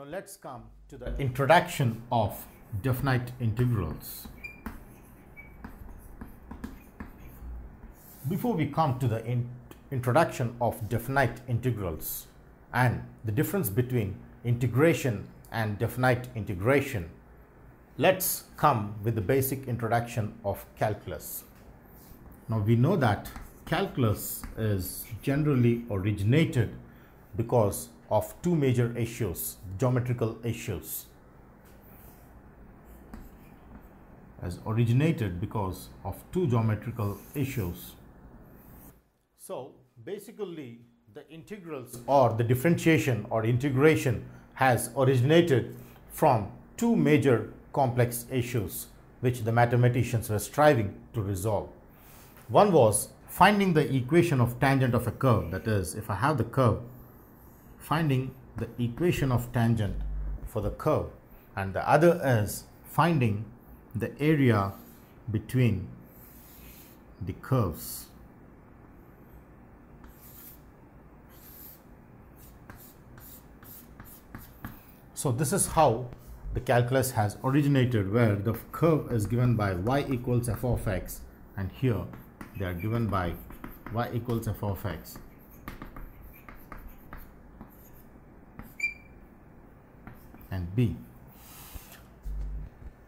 Now let's come to the introduction of definite integrals. Before we come to the in introduction of definite integrals and the difference between integration and definite integration, let's come with the basic introduction of calculus. Now we know that calculus is generally originated because of two major issues, geometrical issues. Has originated because of two geometrical issues. So basically the integrals or the differentiation or integration has originated from two major complex issues which the mathematicians were striving to resolve. One was finding the equation of tangent of a curve that is if I have the curve finding the equation of tangent for the curve and the other is finding the area between the curves. So this is how the calculus has originated where the curve is given by y equals f of x and here they are given by y equals f of x and b.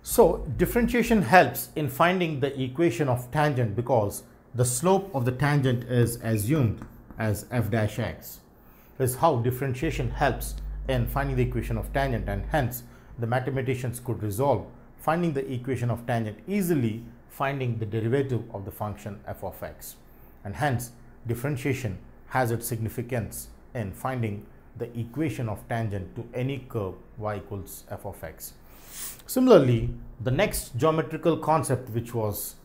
So differentiation helps in finding the equation of tangent because the slope of the tangent is assumed as f dash x. This is how differentiation helps in finding the equation of tangent and hence the mathematicians could resolve finding the equation of tangent easily finding the derivative of the function f of x and hence differentiation has its significance in finding the equation of tangent to any curve y equals f of x. Similarly, the next geometrical concept which was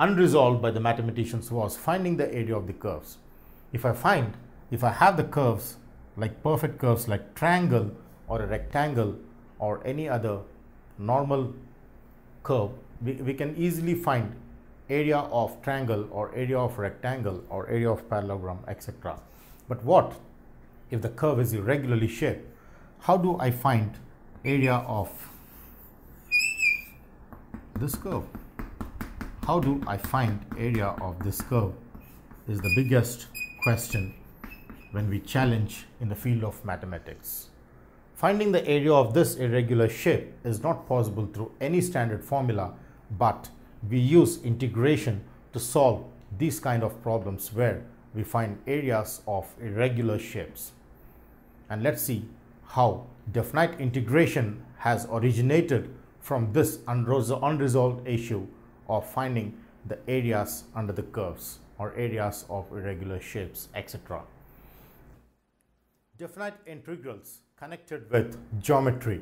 unresolved by the mathematicians was finding the area of the curves. If I find, if I have the curves like perfect curves like triangle or a rectangle or any other normal curve, we, we can easily find area of triangle or area of rectangle or area of parallelogram etc. But what if the curve is irregularly shaped? How do I find area of this curve? How do I find area of this curve is the biggest question when we challenge in the field of mathematics. Finding the area of this irregular shape is not possible through any standard formula, but we use integration to solve these kind of problems where we find areas of irregular shapes. And let's see how definite integration has originated from this unresolved issue of finding the areas under the curves or areas of irregular shapes, etc. Definite integrals connected with geometry.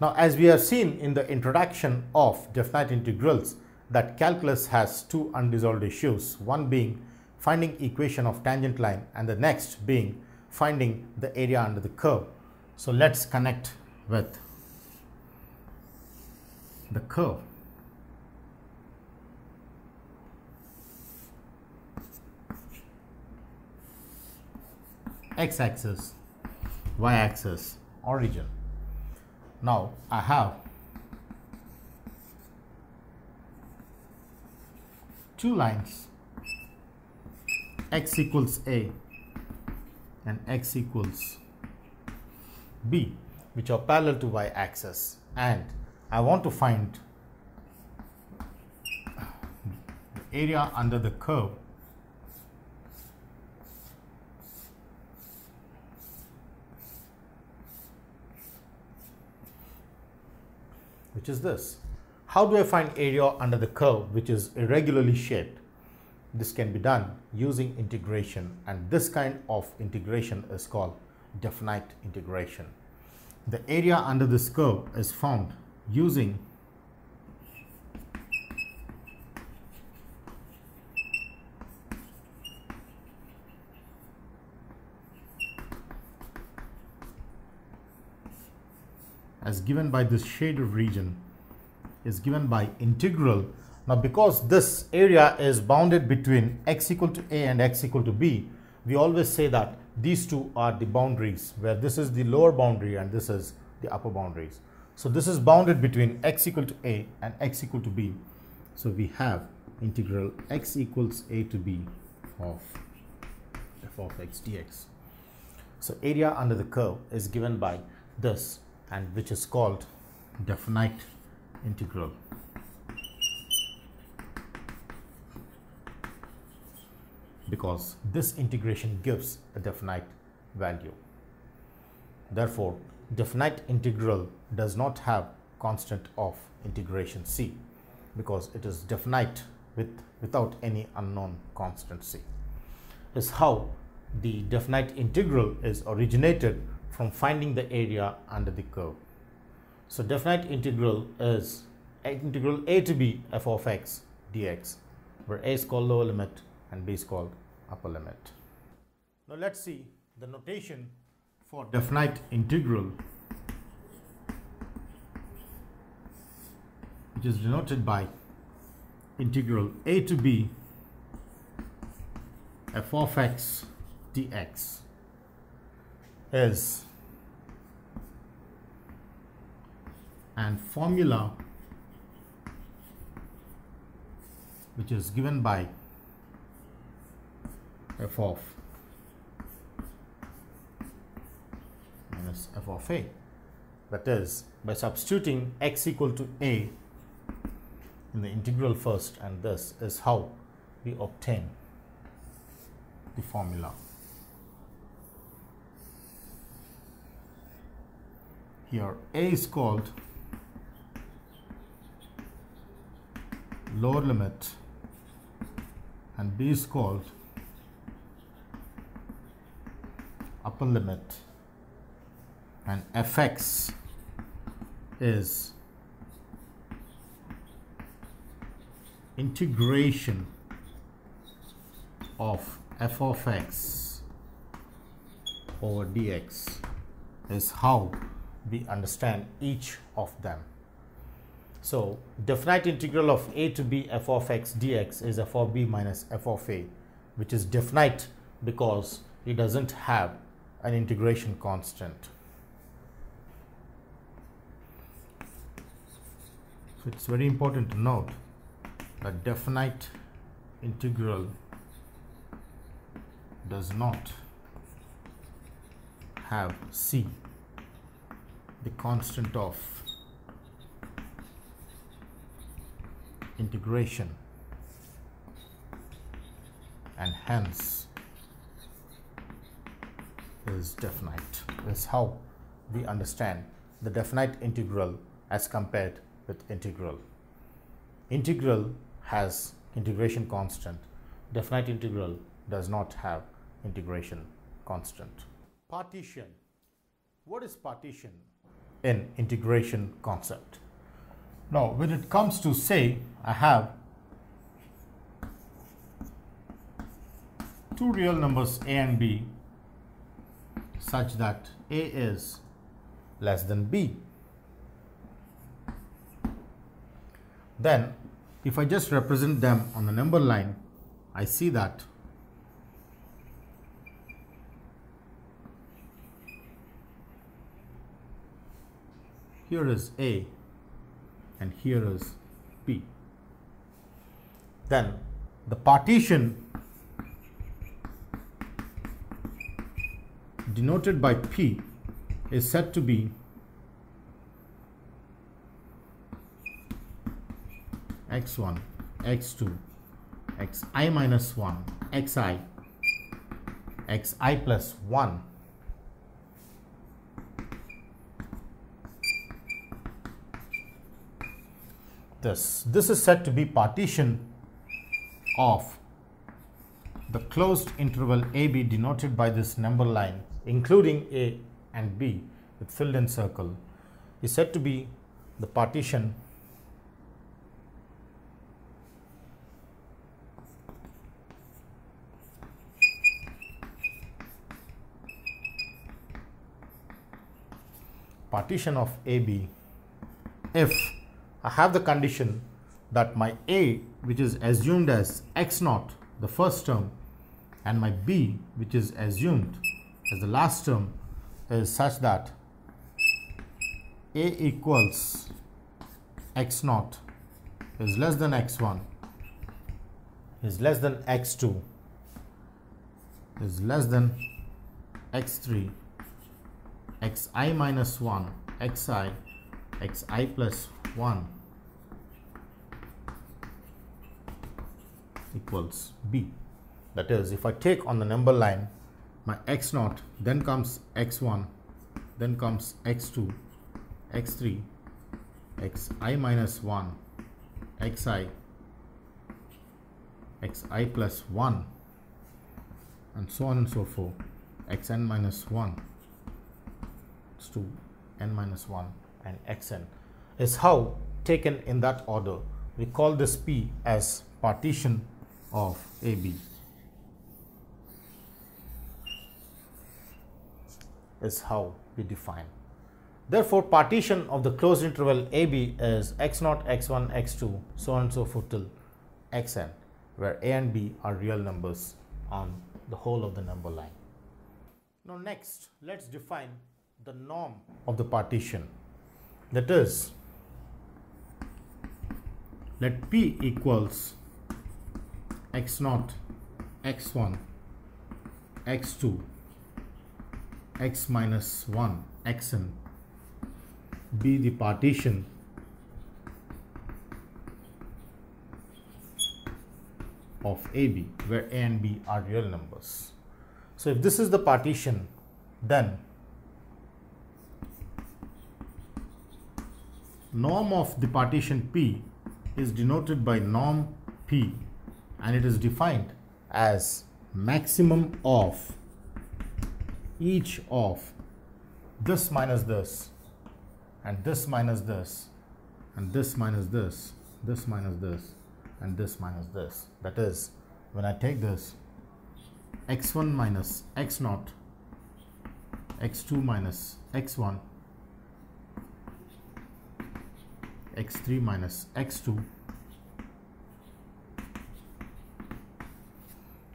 Now, as we have seen in the introduction of definite integrals, that calculus has two unresolved issues, one being finding equation of tangent line and the next being finding the area under the curve. So let's connect with the curve. x-axis, y-axis, origin. Now I have two lines x equals a and x equals b which are parallel to y axis and I want to find the area under the curve which is this. How do I find area under the curve which is irregularly shaped? This can be done using integration and this kind of integration is called definite integration. The area under this curve is found using as given by this shaded region is given by integral now because this area is bounded between x equal to a and x equal to b, we always say that these two are the boundaries where this is the lower boundary and this is the upper boundaries. So this is bounded between x equal to a and x equal to b. So we have integral x equals a to b of f of x dx. So area under the curve is given by this and which is called definite integral. Because this integration gives a definite value. Therefore, definite integral does not have constant of integration c because it is definite with without any unknown constant c is how the definite integral is originated from finding the area under the curve. So definite integral is integral a to b f of x dx where a is called lower limit and b is called upper limit. Now let's see the notation for definite integral which is denoted by integral a to b f of x dx is and formula which is given by f of minus f of a. That is by substituting x equal to a in the integral first and this is how we obtain the formula. Here a is called lower limit and b is called upper limit and fx is integration of f of x over dx is how we understand each of them. So definite integral of a to b f of x dx is f of b minus f of a which is definite because it doesn't have an integration constant. So it's very important to note that definite integral does not have c the constant of integration and hence is definite. Is how we understand the definite integral as compared with integral. Integral has integration constant. Definite integral does not have integration constant. Partition. What is partition in integration concept? Now, when it comes to say, I have two real numbers a and b such that A is less than B. Then if I just represent them on the number line, I see that here is A and here is B. Then the partition denoted by P is said to be x1, x2, xi minus 1, xi, xi plus 1 this this is said to be partition of the closed interval AB denoted by this number line including A and B with filled in circle is said to be the partition partition of AB if I have the condition that my A which is assumed as x naught the first term and my B which is assumed as the last term is such that a equals x naught is less than x1 is less than x2 is less than x3 xi minus 1 xi xi plus 1 equals b. That is if I take on the number line my x naught then comes x1 then comes x2 x3 xi minus 1 xi xi plus 1 and so on and so forth. Xn minus 1 is to n minus 1 and xn is how taken in that order. We call this p as partition of AB is how we define. Therefore, partition of the closed interval AB is x0, x1, x2, so on and so forth till xn, where a and b are real numbers on the whole of the number line. Now, next, let's define the norm of the partition. That is, let p equals x naught, x1, x2, x minus 1, xn be the partition of AB where A and B are real numbers. So if this is the partition then norm of the partition P is denoted by norm P and it is defined as maximum of each of this minus this and this minus this and this minus this this minus this and this minus this that is when I take this x1 minus x0 x2 minus x1 x3 minus x2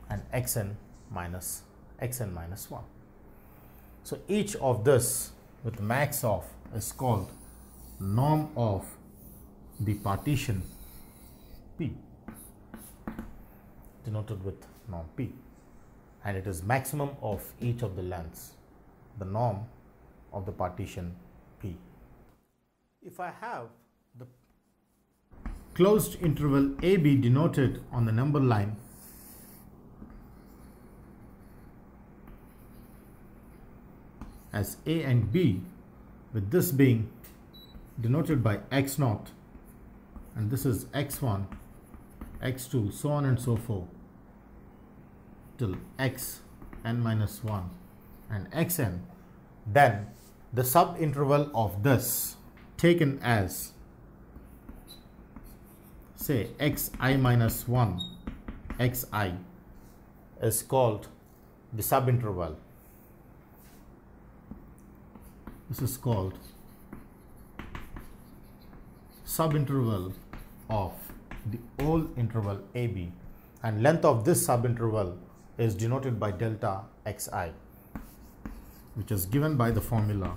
and xn minus xn minus 1. So each of this with max of is called norm of the partition P denoted with norm P and it is maximum of each of the lengths the norm of the partition P. If I have the closed interval AB denoted on the number line as A and B with this being denoted by x naught and this is x1 x2 so on and so forth till x n minus 1 and xn then the subinterval of this taken as say xi minus 1 xi is called the subinterval this is called subinterval of the whole interval AB and length of this subinterval is denoted by delta xi which is given by the formula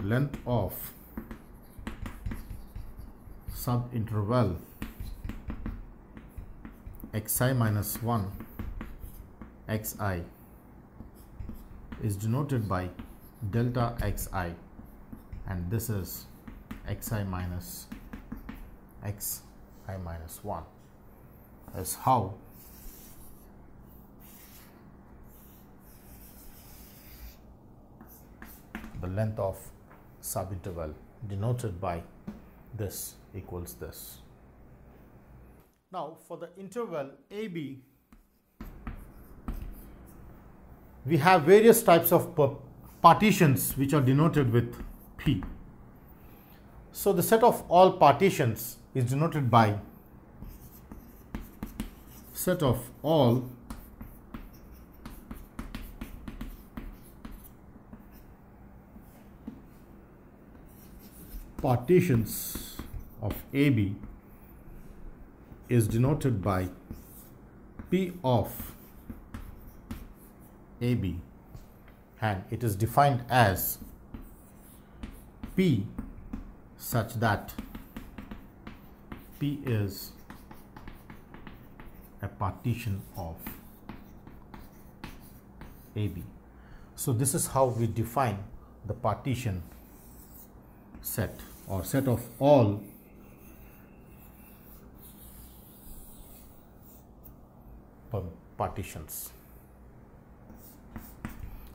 length of subinterval xi minus 1 xi is denoted by delta xi and this is xi minus xi minus 1 is how the length of subinterval denoted by this equals this. Now for the interval AB we have various types of partitions which are denoted with P. So the set of all partitions is denoted by set of all partitions of AB is denoted by P of AB and it is defined as P such that P is a partition of AB. So this is how we define the partition set or set of all partitions.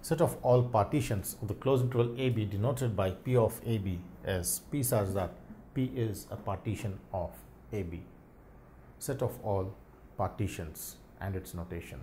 Set of all partitions of the closed interval AB denoted by P of AB as P such that P is a partition of AB. Set of all partitions and its notation.